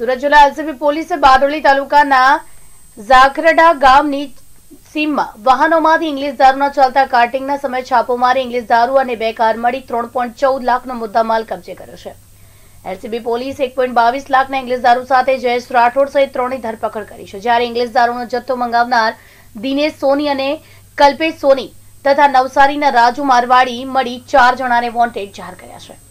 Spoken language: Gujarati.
સુરત જિલ્લા એલસીબી પોલીસે બારડોલી તાલુકાના ઝાખરડા ગામની સીમમાં વાહનોમાંથી ઇંગ્લિશ દારૂના ચાલતા કાર્ટિંગના સમયે છાપો મારી ઇંગ્લિશ દારૂ અને બે કાર મળી ત્રણ પોઈન્ટ ચૌદ લાખનો મુદ્દામાલ કબજે કર્યો છે. એલસીબી પોલીસ એક પોઈન્ટ બાવીસ લાખના ઇંગ્લિશ દારૂ સાથે જયેશ રાઠોડ સહિત ત્રણની ધરપકડ કરી છે. જ્યારે ઇંગ્લિશ દારૂનો જથ્થો મંગાવનાર દિનેશ સોની અને કલ્પેશ સોની તથા નવસારીના રાજુ મારવાડી મળી ચાર જણાને વોન્ટેડ જાહેર કર્યા છે.